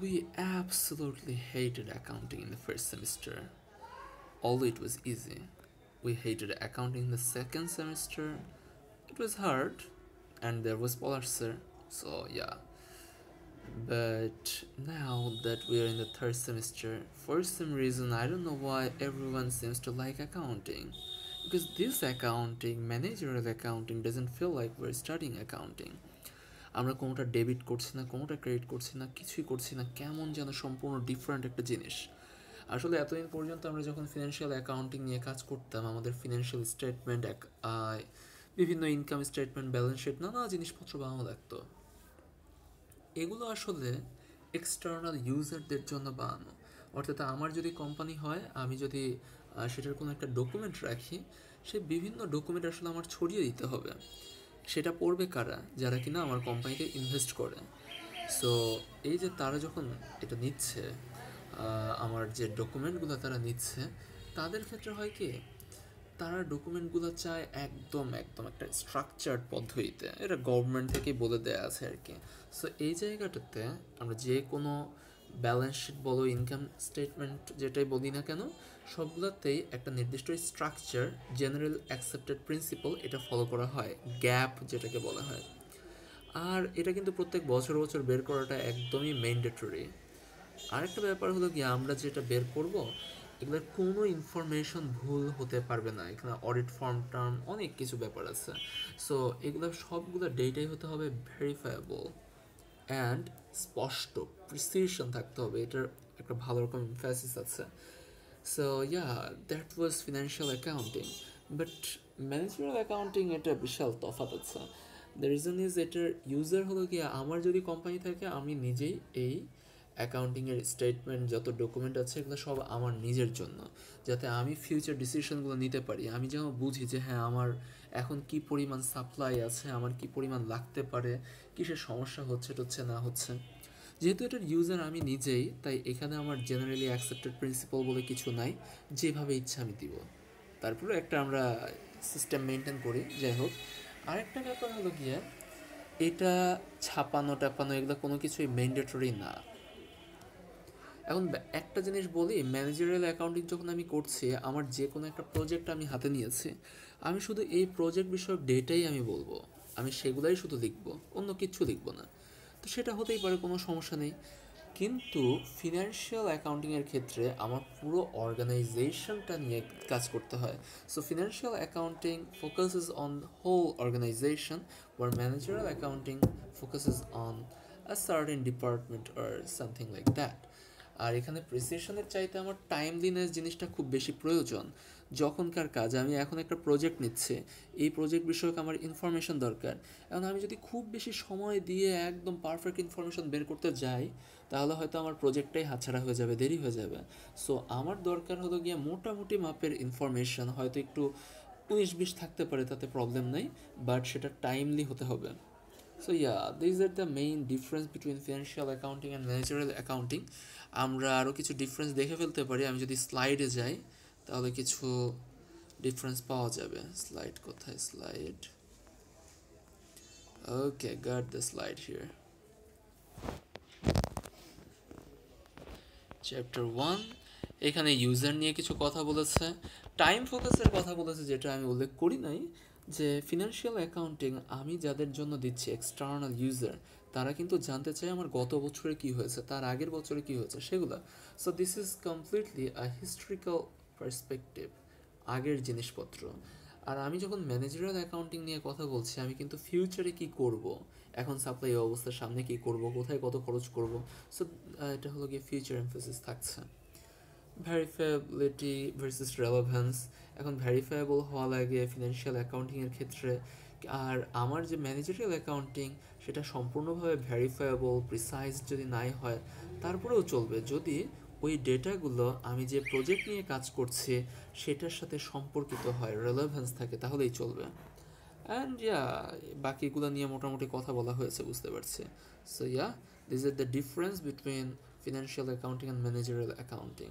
We absolutely hated accounting in the first semester. Although it was easy. We hated accounting in the second semester. It was hard, and there was Polar so yeah. But now that we are in the third semester, for some reason I don't know why everyone seems to like accounting. Because this accounting, managerial accounting, doesn't feel like we're studying accounting. আমরা কোনোটা debit করছি না, কোনোটা credit করছি না, কিছুই করছি না, কেমন যেন সম্পূর্ণ ডিফারেন্ট একটা জিনিস। আসলে এতদিন পর্যন্ত আমরা যখন ফিনান্সিয়াল অ্যাকাউন্টিং নিয়ে কাজ করতাম, আমাদের ফিনান্সিয়াল স্টেটমেন্ট বিভিন্ন ইনকাম স্টেটমেন্ট ব্যালেন্স শিট নানা জিনিসপত্র বানানো লাগতো। এগুলো আসলে এক্সটার্নাল ইউজারদের জন্য বানানো। অর্থাৎ আমার যদি কোম্পানি হয়, আমি যদি সেটার কোনো একটা ডকুমেন্ট রাখি, সে বিভিন্ন ডকুমেন্ট আসলে আমার ছড়িয়ে দিতে হবে। সেটা পড়বে কারা? যারা কিনা আমার কোম্পানিতে ইনভেস্ট করে। সো এই যে তারা যখন এটা নিচ্ছে আমার যে ডকুমেন্টগুলো তারা নিচ্ছে, তাদের ক্ষেত্রে হয় কি, তারা ডকুমেন্টগুলো চায় একদম একদম একটা স্ট্রাকচার্ড পদ্ধতিতে। এটা গভর্নমেন্ট থেকেই বলে দেওয়া আছে আর কি। সো এই জায়গাটাতে আমরা যে কোনো ব্যালেন্স শিট বলো ইনকাম স্টেটমেন্ট যেটাই বলি না কেন, সবগুলোতেই একটা নির্দিষ্ট স্ট্রাকচার জেনারেল অ্যাকসেপ্টেড প্রিন্সিপাল এটা ফলো করা হয় গ্যাপ যেটাকে বলা হয়। আর এটা কিন্তু প্রত্যেক বছর বছর বের করাটা একদমই ম্যান্ডেটরি আরেকটা ব্যাপার হলো কি আমরা যেটা বের করব, এগুলোর কোনো ইনফরমেশন ভুল হতে পারবে না। এখানে অডিট ফর্ম টার্ম অনেক কিছু ব্যাপার আছে। সো এগুলো সবগুলো ডেটাই হতে হবে ভেরিফায়েবল অ্যান্ড স্পষ্ট প্রিসিশন থাকতে হবে, এটার একটা ভালো রকম ইনফ্যাসিস আছে। So yeah that was financial accounting but management accounting এটা বিশাল তফাত আছে। দ্য রিজন ইজ এটার ইউজার হলো কি আমার যদি কোম্পানি থাকে, আমি নিজেই এই অ্যাকাউন্টিংয়ের স্টেটমেন্ট যত ডকুমেন্ট আছে, এগুলো সব আমার নিজের জন্য। যাতে আমি ফিউচার ডিসিশনগুলো নিতে পারি। আমি যেন বুঝি যে হ্যাঁ আমার এখন কি পরিমাণ সাপ্লাই আছে, আমার কি পরিমাণ লাগতে পারে, কিসের সমস্যা হচ্ছে হচ্ছে, না হচ্ছে। যেহেতু এটার ইউজার আমি নিজেই, তাই এখানে আমার জেনারেলি অ্যাকসেপ্টেড প্রিন্সিপাল বলে কিছু নাই। যেভাবে ইচ্ছা আমি দিব। তারপরে একটা আমরা সিস্টেম মেনটেন করি, যাই হোক। আরেকটা ব্যাপার হলো গিয়ে, এটা ছাপানো টাপানো এগুলো কোনো কিছুই ম্যান্ডেটরি না। এখন একটা জিনিস বলি ম্যানেজারিয়াল অ্যাকাউন্টিং যখন আমি করছি, আমার যে কোনো একটা প্রজেক্ট আমি হাতে নিয়েছি, আমি শুধু এই প্রজেক্ট বিষয়ক ডেটাই আমি বলব। আমি সেগুলাই শুধু লিখব, অন্য কিচ্ছু লিখব না। তো সেটা হতেই পারে কোনো সমস্যা নেই। কিন্তু ফিনান্সিয়াল অ্যাকাউন্টিংয়ের ক্ষেত্রে আমার পুরো অর্গানাইজেশনটা নিয়ে কাজ করতে হয়। So financial accounting focuses on whole organisation where managerial accounting focuses on a certain department R something like that আর এখানে প্রিসিশনের চাইতে আমার টাইমলিনেস জিনিসটা খুব বেশি প্রয়োজন। যখনকার কাজ, আমি এখন একটা প্রজেক্ট নিচ্ছে, এই প্রজেক্ট বিষয়ক আমার ইনফরমেশন দরকার। এখন আমি যদি খুব বেশি সময় দিয়ে একদম পারফেক্ট ইনফরমেশন বের করতে যাই, তাহলে হয়তো আমার প্রজেক্টটাই হাতছাড়া হয়ে যাবে, দেরি হয়ে যাবে। সো আমার দরকার হলো গিয়ে মোটামুটি মাপের ইনফরমেশন হয়তো একটু উনিশ বিশ থাকতে পারে, তাতে প্রবলেম নেই বাট সেটা টাইমলি হতে হবে। So yeah this are the main difference between financial accounting and managerial accounting আমরা আরও কিছু ডিফারেন্স দেখে ফেলতে পারি। আমি যদি স্লাইডে যাই, তাহলে কিছু ডিফারেন্স পাওয়া যাবে। স্লাইড কোথায়? Slide okay got the slide here chapter one এখানে ইউজার নিয়ে কিছু কথা বলেছে। টাইম ফোকাসের কথা বলেছে, যেটা আমি উল্লেখ করি নাই। যে ফিনান্সিয়াল অ্যাকাউন্টিং আমি যাদের জন্য দিচ্ছি এক্সটার্নাল ইউজার তারা কিন্তু জানতে চায় আমার গত বছরে কি হয়েছে, তার আগের বছরে কি হয়েছে, সেগুলো। So this is completely a historical perspective আগের জিনিসপত্র। আর আমি যখন ম্যানেজারাল অ্যাকাউন্টিং নিয়ে কথা বলছি, আমি কিন্তু ফিউচারে কি করব, এখন সাপ্লাই অবস্থার সামনে কি করব, কোথায় কত খরচ করব সো এটা হলো গিয়ে ফিউচার এমফোসিস থাকছে। ভ্যারিফায়াবিলিটি ভার্সেস রেলেভেন্স এখন ভ্যারিফায়েবল হওয়া লাগে ফিনান্সিয়াল অ্যাকাউন্টিংয়ের ক্ষেত্রে। আর আমার যে ম্যানেজারিয়াল অ্যাকাউন্টিং সেটা সম্পূর্ণভাবে ভ্যারিফায়েবল প্রিসাইজ যদি নাই হয়, তারপরেও চলবে। যদি ওই ডেটাগুলো আমি যে প্রজেক্ট নিয়ে কাজ করছি, সেটার সাথে সম্পর্কিত হয় রেলেভেন্স থাকে, তাহলেই চলবে। অ্যান্ড ইয়া বাকিগুলো নিয়ে মোটামুটি কথা বলা হয়েছে, বুঝতে পারছি। So yeah this is the difference between financial accounting and managerial accounting